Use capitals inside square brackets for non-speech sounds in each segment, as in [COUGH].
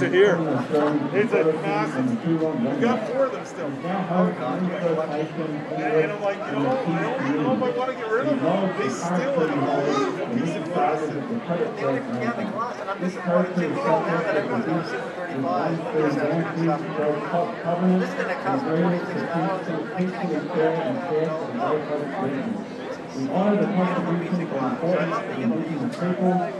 to here. It's a massive- We've got four of them still. And, and I'm like, you know, I don't know if I want to get rid of them. They still have a piece of them. The glass, and I'm disappointed too. Now that everyone's going Super 35, there's that kind of stuff. This is going to cost me 26000 I can't get that. We honor the contributions of.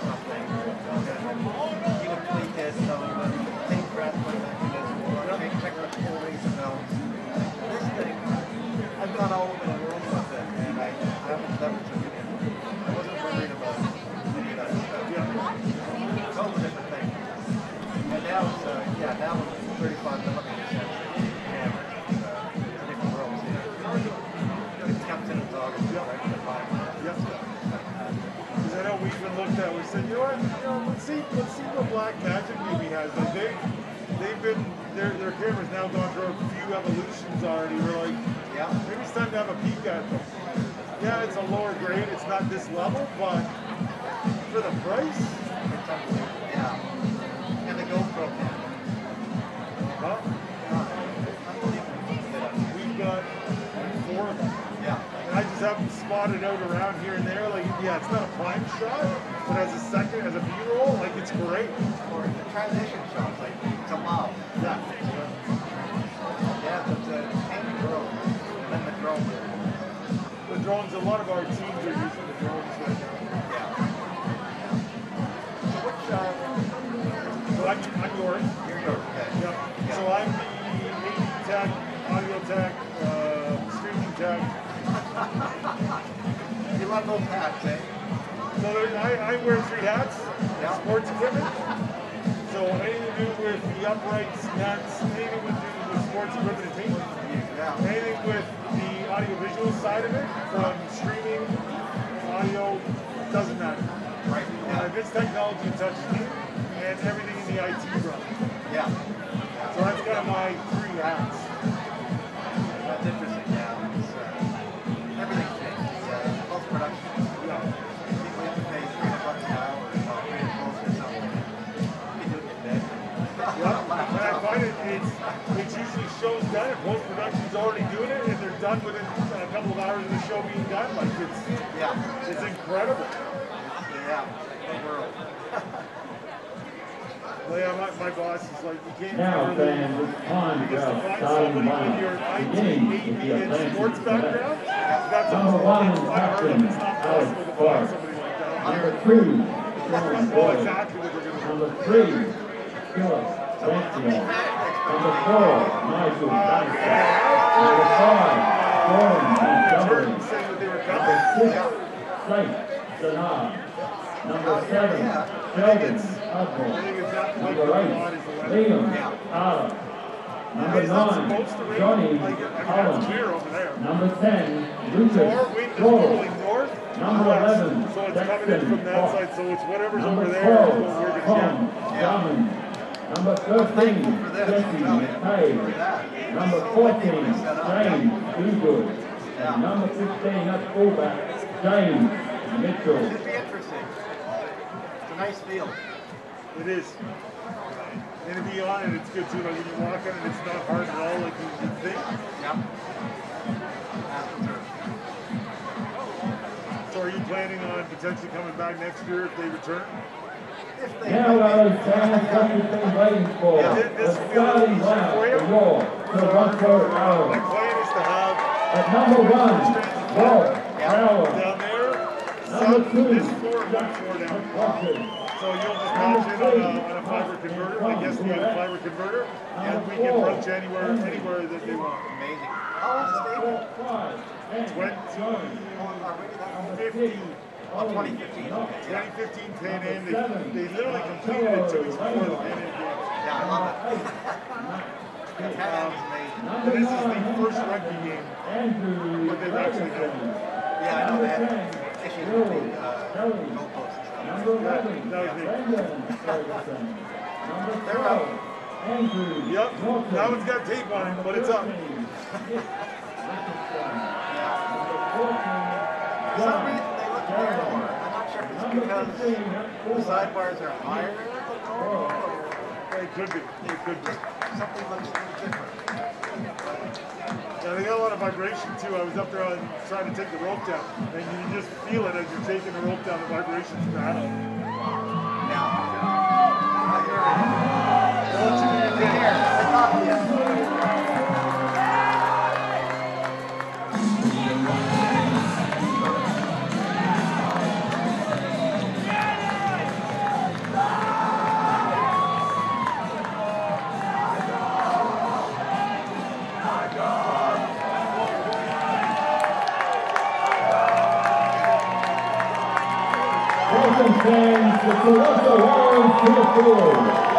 they've been, their, their camera's now gone through a few evolutions already. We're like, Yeah. maybe it's time to have a peek at them. Yeah, it's a lower grade, it's not this level, but for the price, Yeah. And the GoPro huh? Uh. Yeah. We've got four of them. Yeah. And I just have them spotted out around here and there. Like, yeah, it's not a prime shot, but as a second, as a B-roll, like it's great. Or the transition shots, like love. Yeah. Yeah, but the camera drone, and the drone. The drones, a lot of our teams are using the drones right now. Yeah. So which, uh, So I'm, I'm Yorin. you're your, okay. Yep. So I'm the AV tech, audio tech, uh, streaming tech. [LAUGHS] You love those hats, eh? So I, I wear three hats. Yeah. Sports equipment. So anything to do with the uprights, nets, anything to do with sports equipment and paint. Yeah. Anything with the audiovisual side of it, from streaming, audio, doesn't matter. Right. Uh, if it's technology, it touches me, and everything in the IT realm. Yeah. So that's kind of my three hats. That's interesting. Shows done, if post production's already doing it, and they're done within a couple of hours of the show being done, like it's, Yeah. it's incredible. Yeah. Big world. Well, yeah, my, my boss is like, you can't Now, really, fans, it's time for because to our find starting somebody with your lineup. IT, Beginning AV, with the and Atlantic sports Select. background, that's Number almost one, unheard of. It's not Captain possible to Alex find Clark. somebody like that. Number two, I Sean know Boyd. exactly what they're gonna do. Number three, Phyllis Valencia. Number four, Nigel Dyson. Number five, Warren Montgomery. Number six, Saint Sanar. Number seven, Sheldon like Number eight. Liam Carter. Number nine. Johnny Collins. Number ten, Lucas north, Number 11, So it's coming in from that Fox. side, so it's whatever's Number over there is 12, what we're Tom Drummond. Number 13, Thankful. Jesse I'll tell you. For McKay. that. Number 14, many to set. James Eagles. And number 15, that's fullback, James Mitchell. Should be interesting. It's a nice field. It is. And to be on it, it's good too. Like when you walk on it, it's not hard at all like you you think. Yep. That's for sure. So are you planning on potentially coming back next year if they return? Now out of San Francisco waiting for the starting round for Toronto Arrows. At number one, Rob Arrows. Number two, Jackson So you'll just launch on a, on a fiber converter. I guess we have a fiber converter, and we can run to anywhere, anywhere that they want. Amazing. How old is David? 20. 50. 2015. 2015 Pan Am, they, literally completed it two weeks before the Yeah, I love it. [LAUGHS] Pan Am's amazing. This is the first rugby game that they've actually done. Yeah, I know that. Issues uh, They're. Yep, that one's got tape on it, but it's up. yeah because the sidebars are higher than normal or It could be, They could be. something looks a little different. Yeah, they got a lot of vibration too. I was up there on, trying to take the rope down, and you just feel it as you're taking the rope down. The vibrations bad. Now, I hear it. I'll you do your thing. Here, I thought, yeah. The Toronto to the field.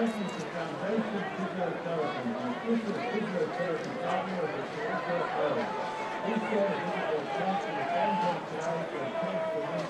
Thank you to Foundation Physiotherapy, the official physiotherapy partner of the Toronto Club. These guys visit their camp in the fans on today for a chance to win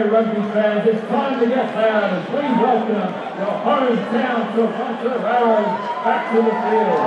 Okay, rugby fans, it's time to get loud and please welcome your hometown Toronto Arrows back to the field.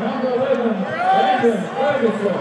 Number 11, Brandon Ferguson.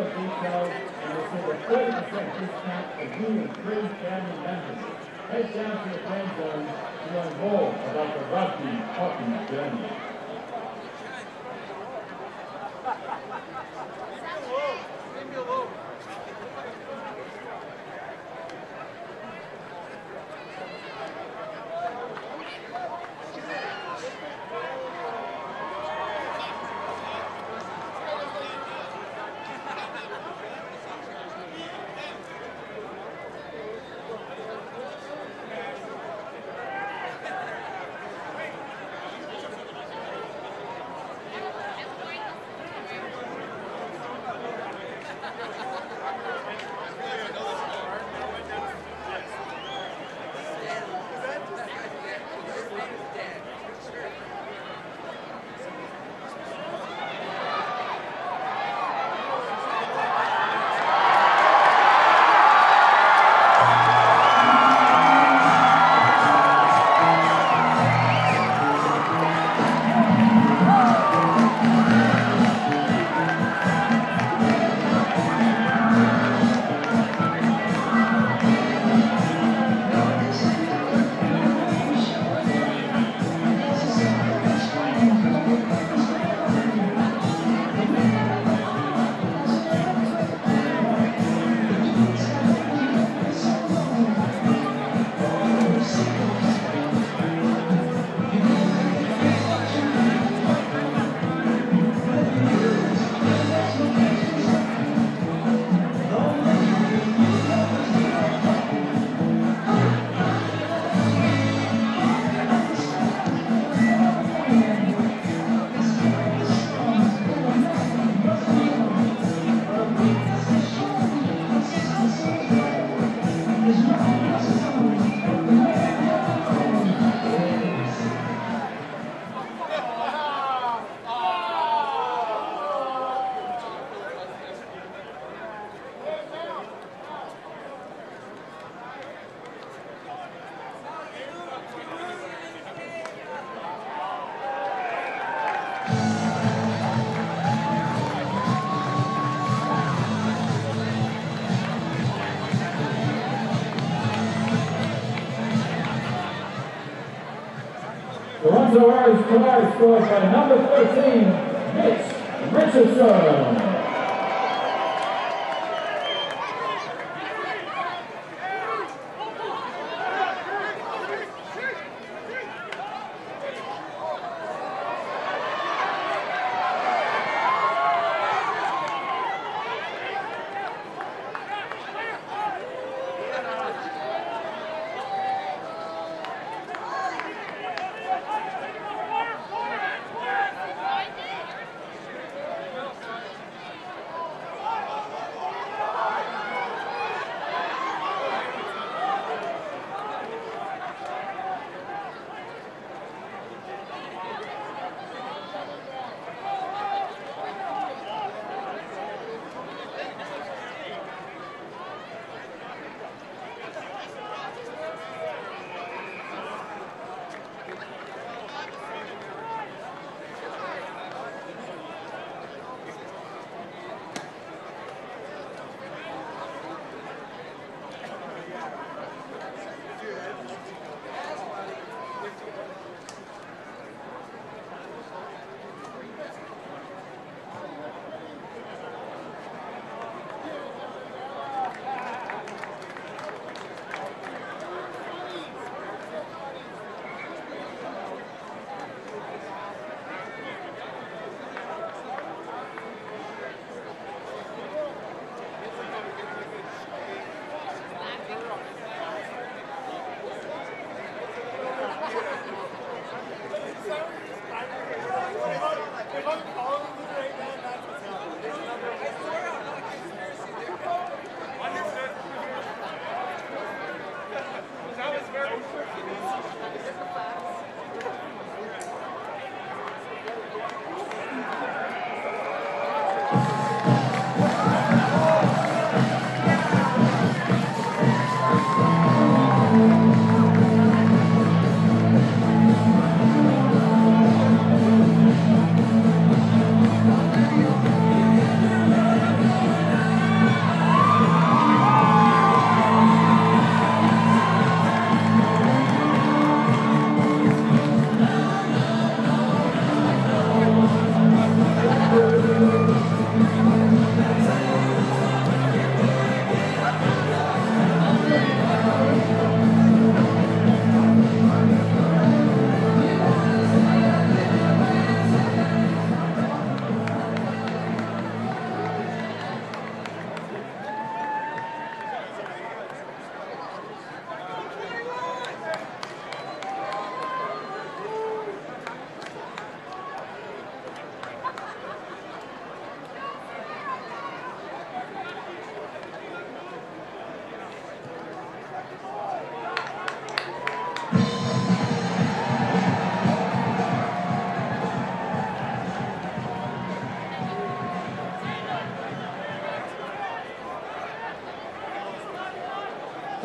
Your details, and receive a 30% discount for new and free family members. Head down to the fan zone to learn more about the rugby hockey journey. Number 13,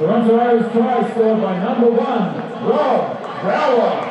Toronto Arrows try scored by number one, Rob Brower.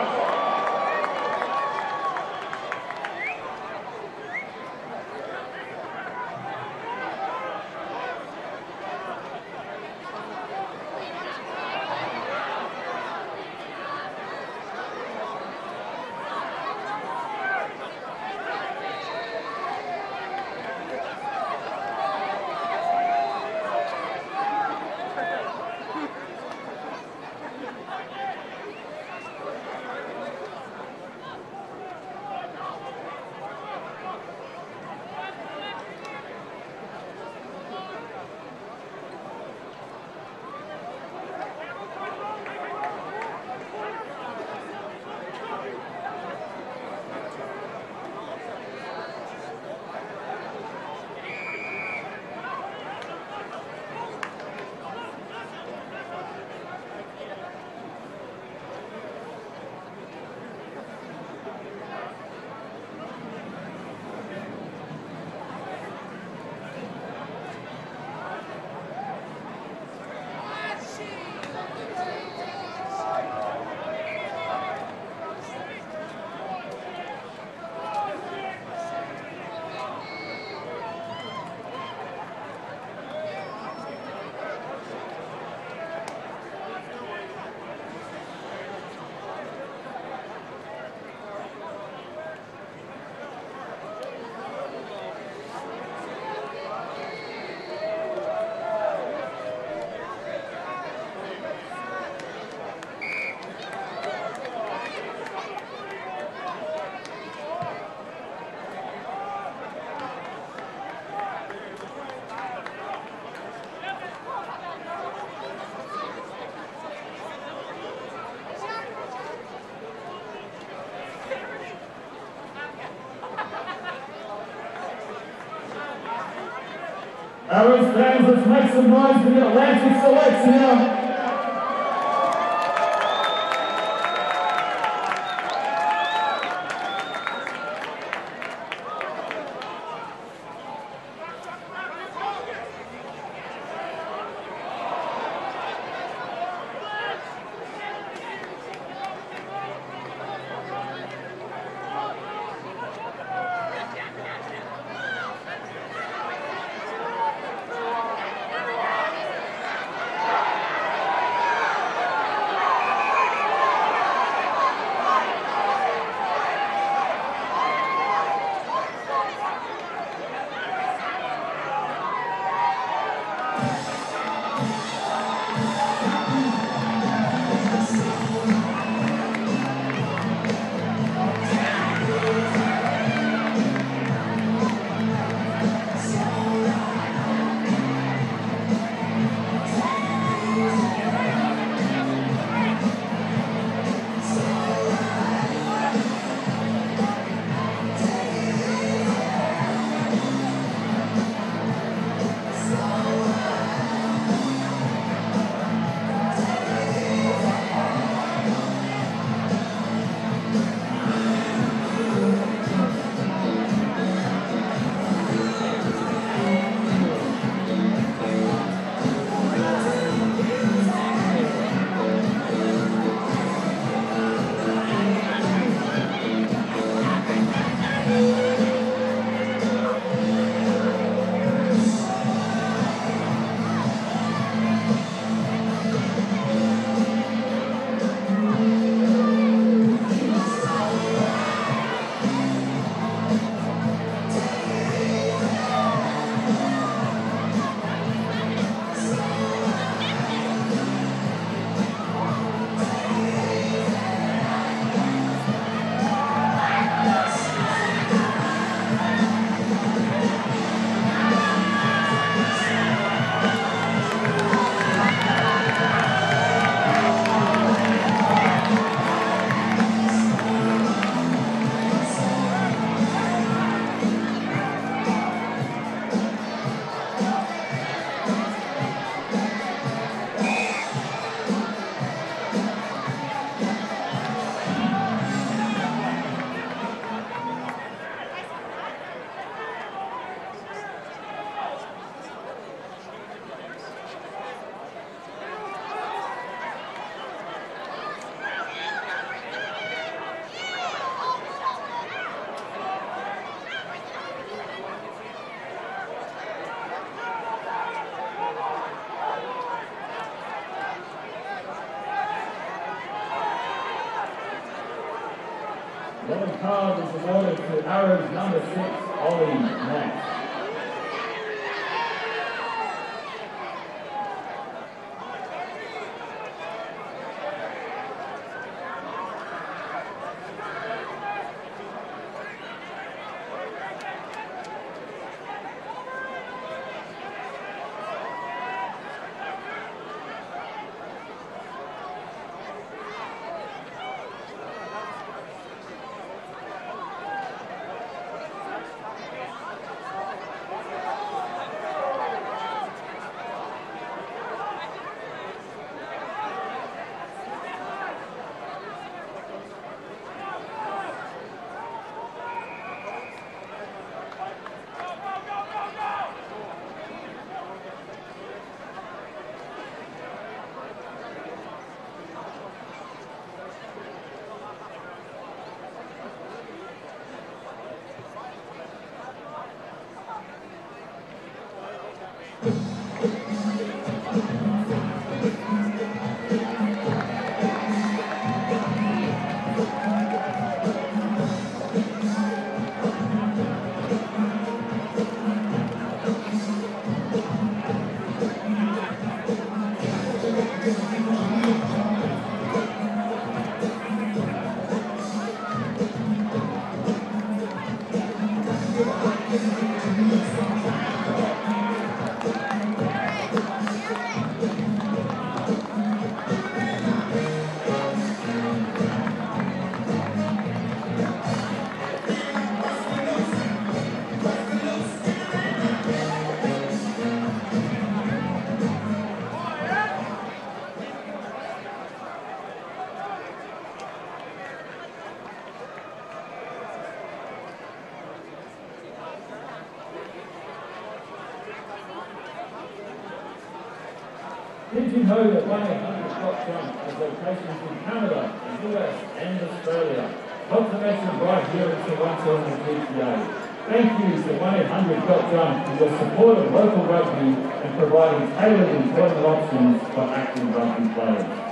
Some noise for the Atlantic Selects Arrows number six, Mention right here and the GTA. Thank you to 1-800 Top Jump for your support of local rugby and providing tailored employment options for active rugby players.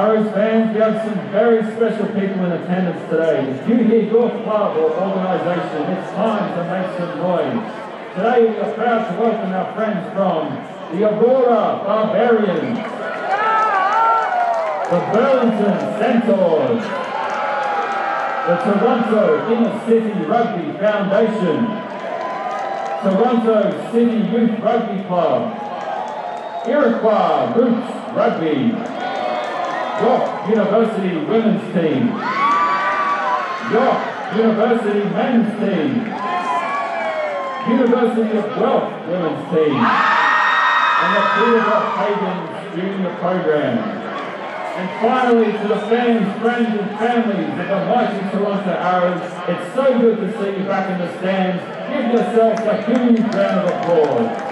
Arrows fans, we have some very special people in attendance today. If you hear your club or organisation, it's time to make some noise. Today we are proud to welcome our friends from the Aurora Barbarians, the Burlington Centaurs, the Toronto Inner City Rugby Foundation, Toronto City Youth Rugby Club, Iroquois Roots Rugby, York University Women's Team, York University Men's Team, University of Guelph Women's Team, and the Peterborough Pagans Junior Program. And finally, to the fans, friends and families of the mighty Toronto Arrows, it's so good to see you back in the stands. Give yourselves a huge round of applause.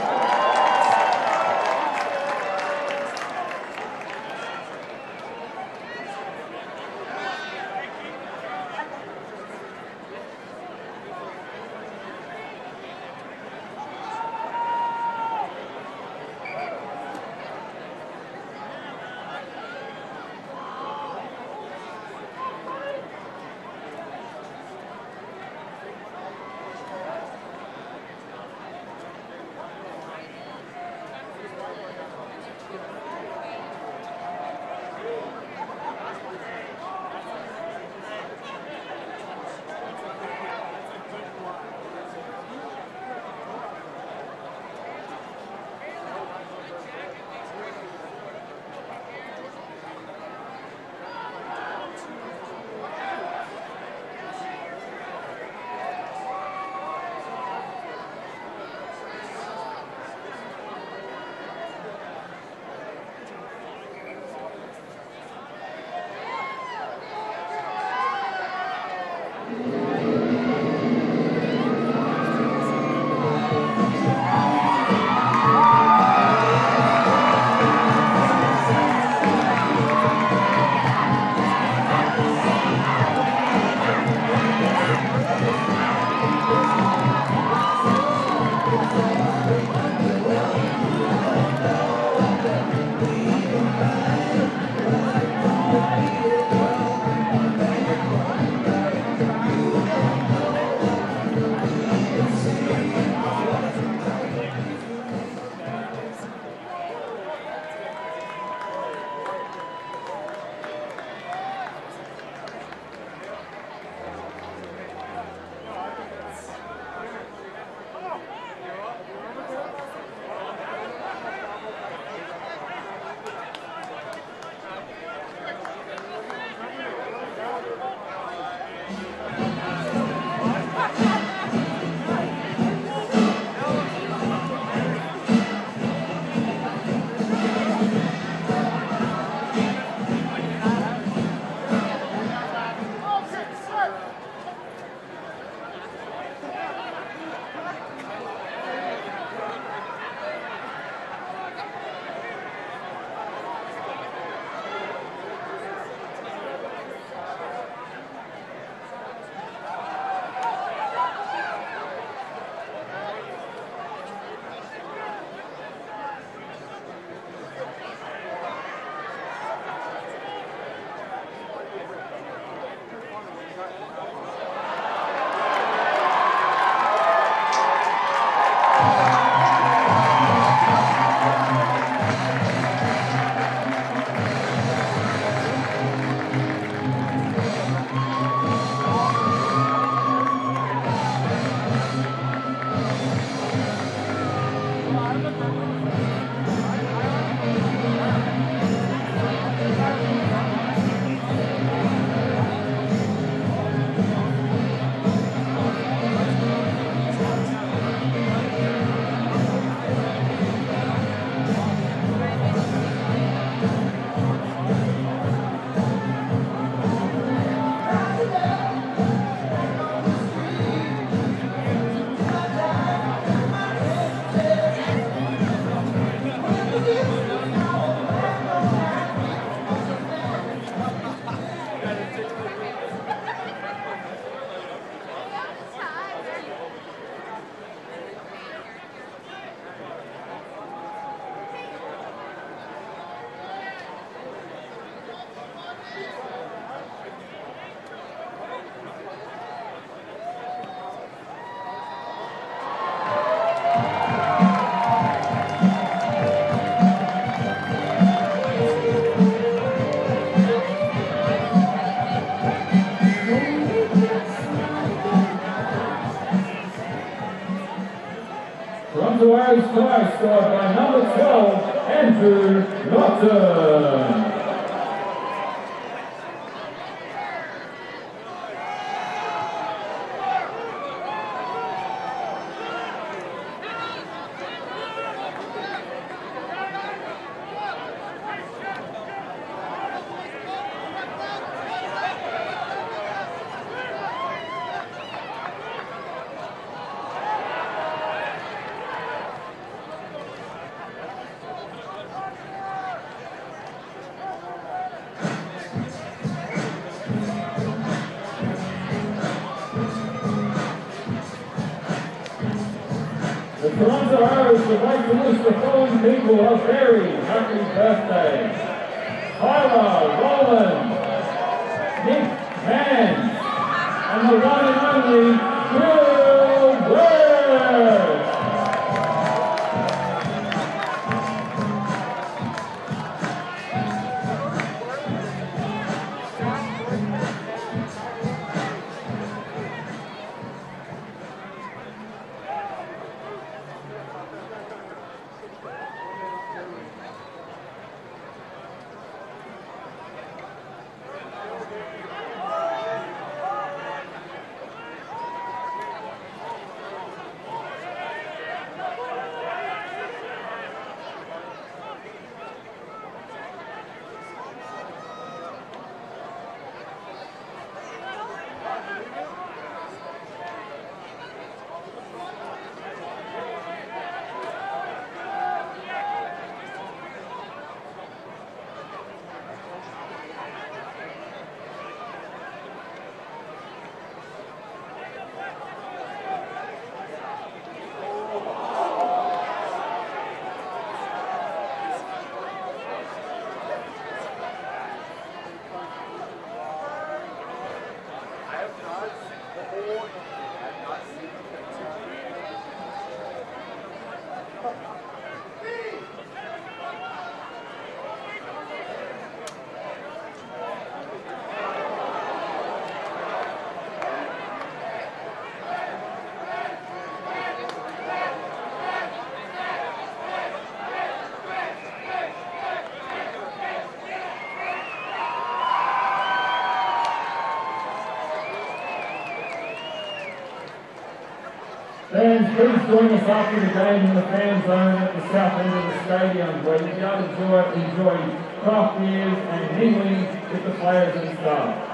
Please join us after the game in the fan zone at the south end of the stadium where you'll be able to enjoy, craft beers and mingling with the players and staff.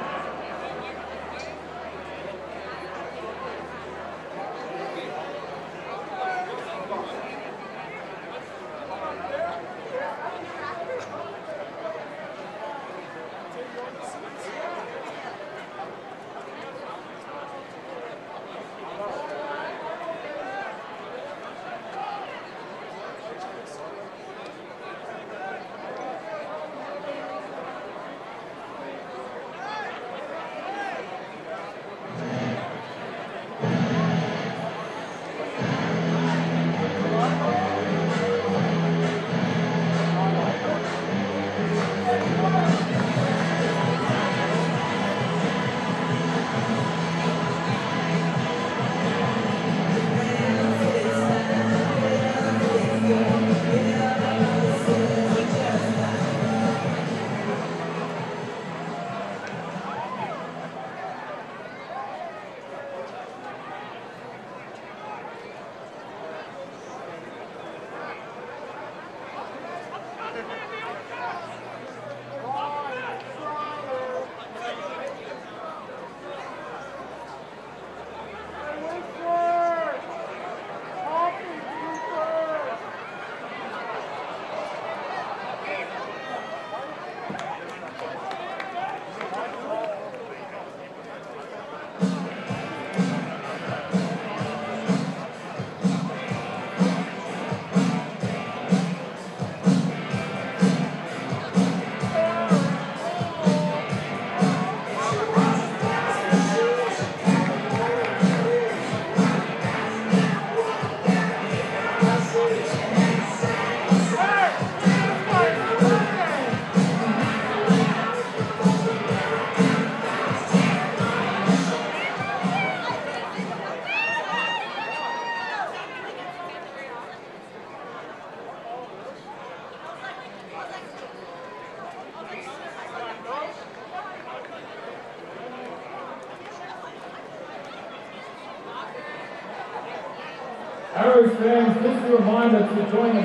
Reminder to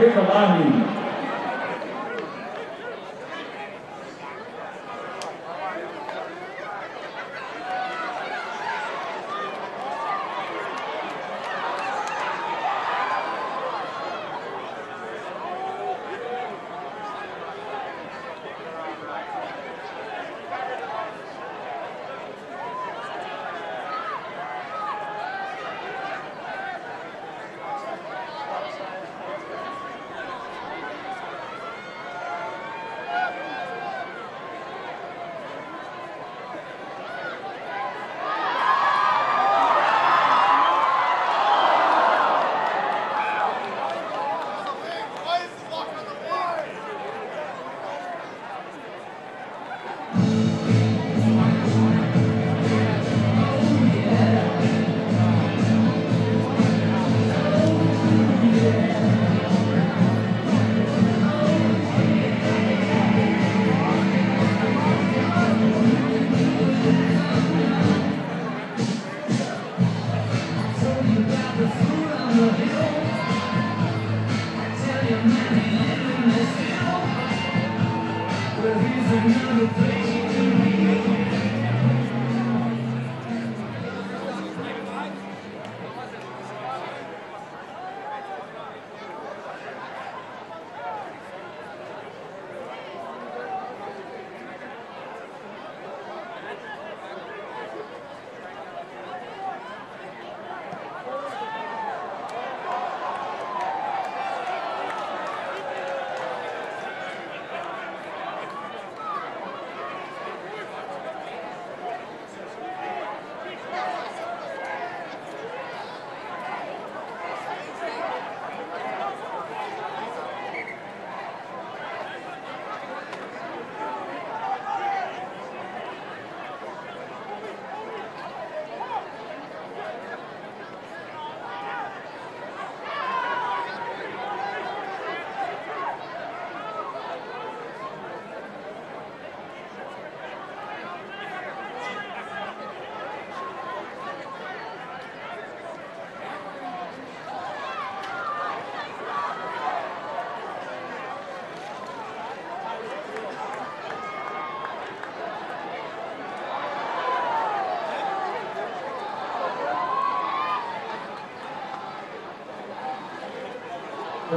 Here's a lottery.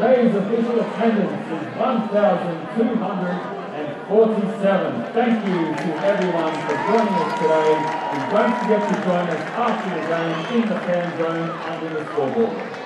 Today's official attendance is 1,247. Thank you to everyone for joining us today. And don't forget to join us after the game in the fan zone under the scoreboard.